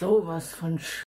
sowas von sch